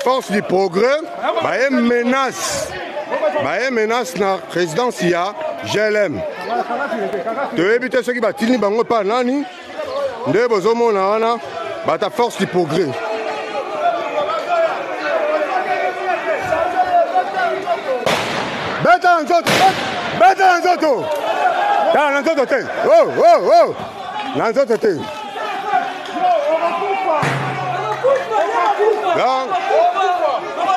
force du progrès baye menace. Baye menace na résidence ya glm toyebi te soki batindi bango epa nani nde bozomona wana bata force du progrès. Beta na nzoto beta na nzoto. Tala na nzoto te. O o o na nzoto te donc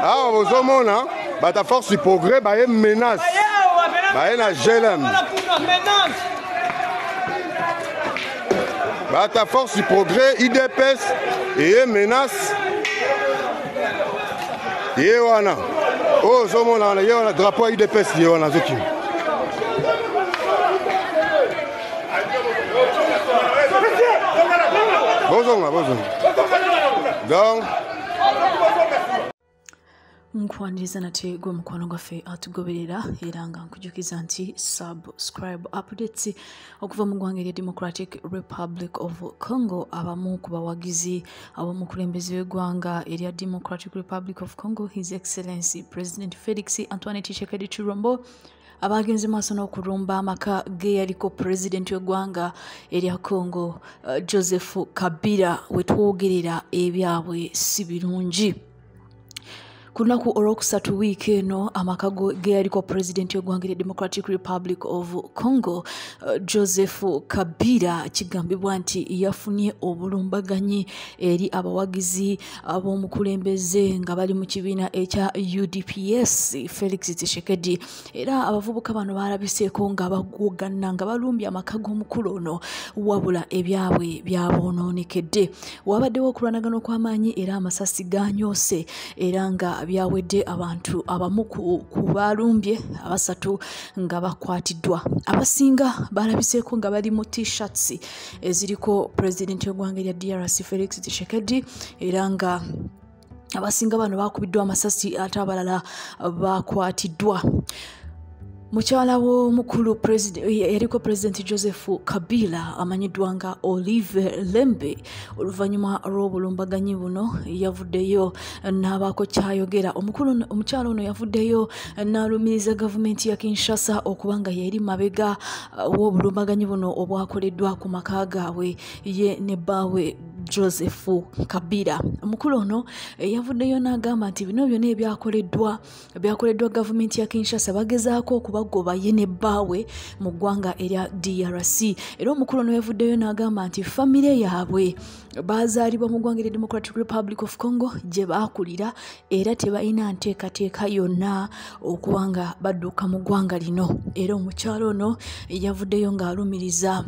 awa bozomona bata force du progrès baye menace. Baye na glm bata force du progrès idps eye menace. Ye wana oyo ozomona wana ye wana drapeau ya idps ye wana azokima bozonga bozonga. Donc nkwaniriza nate gwe omukwano gwaffe atugoberera era nga nkujukiza nti subscribe updates okuva mu ggwanga erya democratic republic of congo abamu ku bawagizi ab'omukulembeze w'eggwanga erya democratic republic of congo his excellency president felix antoine tshisekedi chirombo abagenze maaso n'okulumba amaka geyaliko pulezidenti w'eggwanga erya congo uh, joseph kabila wetwogerera ebyabwe si birungi ku lunaku olwokusatu wiiki eno amaka geyaliko pulezidenti w'eggwanga erya democratic republic of congo uh, joseph kabila kigambibwa nti yafunye obulumbaganyi eri abawagizi ab'omukulembeze nga bali mu kibiina ekya udps felix tshisekedi. Era abavubuka bano balabiseeko nga bagugana nga balumbye amaka g'omukulu ono wabula ebyabwe byabonoonekedde wabaddewo okulwanagana okw'amaanyi era amasasi ganyoose era nga byawedde abantu abamu ku balumbye abasatu nga bakwatiddwa. Abasinga balabiseeko nga bali mu t-shirts eziriko pulezidenti w'eggwanga erya drc felix tshisekedi era nga abasinga bano bakubiddwa amasasi ate abalala bakwatiddwa mukyala w'omukulu yariko pulezidenti joseph kabila amanyiddwa nga olive lembe. Oluvannyuma lw'obulumbaganyi buno yavuddeyo n'abaako kyayogera. Omukyala ono yavuddeyo n'alumiriza gavumenti ya kinshasa okuba nga yeri mabega w'obulumbaganyi buno obwakoleddwa ku maka gaabwe ye ne bbaawe joseph kabila omukulu ono yavuddeyo n'agamba nti bino byonna ebyakoleddwa byakoleddwa gavumenti ya kinshasa bagezaako okubagoba ye ne bbaawe mu ggwanga erya drc era omukulu ono yavuddeyo n'agamba nti famire yaabwe bazaalibwa mu ggwanga erya democratic republic of congo gye baakulira era tebalina nteekateeka yonna okuba nga badduka mu ggwanga lino. Era omukyalo ono yavuddeyo ng'alumiriza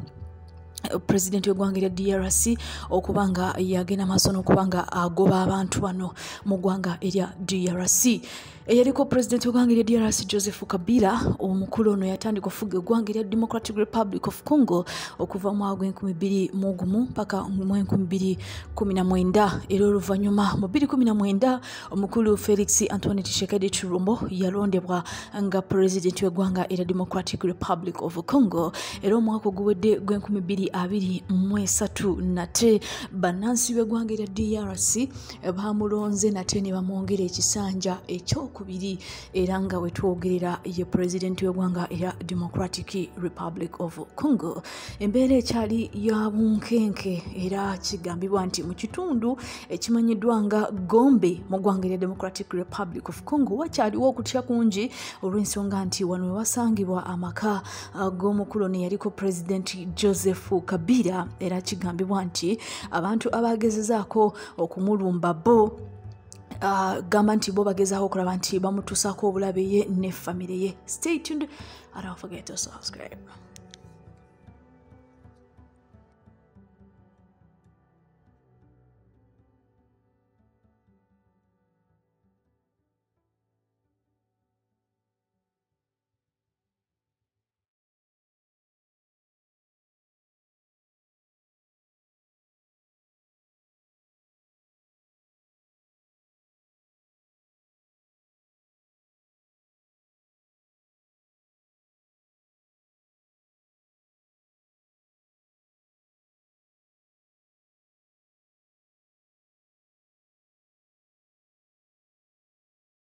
pulezidenti w'eggwanga erya drc okuba nga yagenda maaso n'okuba nga agoba abantu bano mu ggwanga erya drc eyaliko pulezidenti w'eggwanga erya drc joseph kabila omukulu ono yatandika okufuga eggwanga erya democratic republic of congo okuva mu mwaka gw'enkumi bbiri mu gumu paka mu enkumi bbiri kumi na mwenda. Era oluvannyuma mu bbiri kumi na mwenda omukulu felix antoine tshisekedi chirumbo yalondebwa nga pulezidenti w'eggwanga erya democratic republic of congo. Era omwaka oguwedde gw'enkumi bbiri abiri mu esatu nate bannansi b'eggwanga erya drc bamulonze nate ne bamwongera ekisanja ekyokubiri era nga wetwogerera ye pulezidenti w'eggwanga erya democratic republic of congo. Embeera ekyali ya bunkenke era kigambibwa nti mu kitundu ekimanyiddwa nga gombe mu ggwanga erya democratic republic of congo wakyaliwo okutya kungi olw'ensonga nti wano wewasangibwa amaka g'omukulu ne yaliko pulezidenti joseph kabila era kigambibwa nti abantu abagezezaako okumulumba bo Uh, gamba nti bo bagezaako okulaba nti bamutuusaako obulabe ye ne famire ye. Stay tuned. I don't forget to subscribe